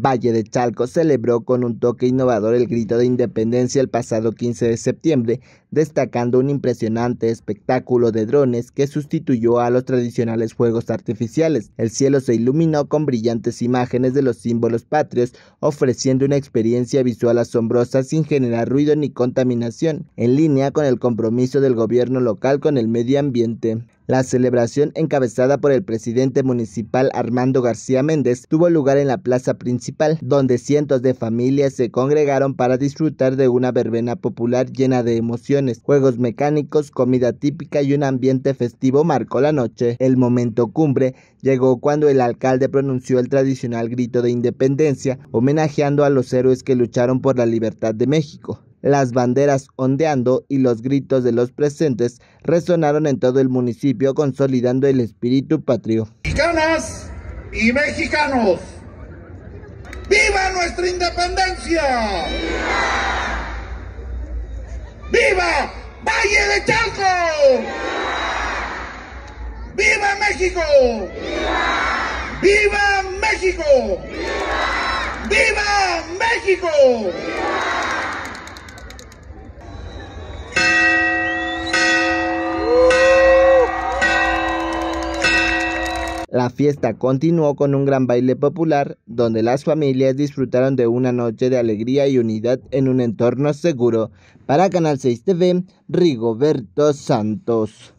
Valle de Chalco celebró con un toque innovador el grito de independencia el pasado 15 de septiembre, destacando un impresionante espectáculo de drones que sustituyó a los tradicionales fuegos artificiales. El cielo se iluminó con brillantes imágenes de los símbolos patrios, ofreciendo una experiencia visual asombrosa sin generar ruido ni contaminación, en línea con el compromiso del gobierno local con el medio ambiente. La celebración, encabezada por el presidente municipal Armando García Méndez, tuvo lugar en la plaza principal, donde cientos de familias se congregaron para disfrutar de una verbena popular llena de emociones, juegos mecánicos, comida típica y un ambiente festivo marcó la noche. El momento cumbre llegó cuando el alcalde pronunció el tradicional grito de independencia, homenajeando a los héroes que lucharon por la libertad de México. Las banderas ondeando y los gritos de los presentes resonaron en todo el municipio consolidando el espíritu patrio. Mexicanas y mexicanos, ¡viva nuestra independencia! ¡Viva! Valle de Chalco! ¡Viva México! ¡Viva México! ¡Viva México! La fiesta continuó con un gran baile popular donde las familias disfrutaron de una noche de alegría y unidad en un entorno seguro. Para Canal 6 TV, Rigoberto Santos.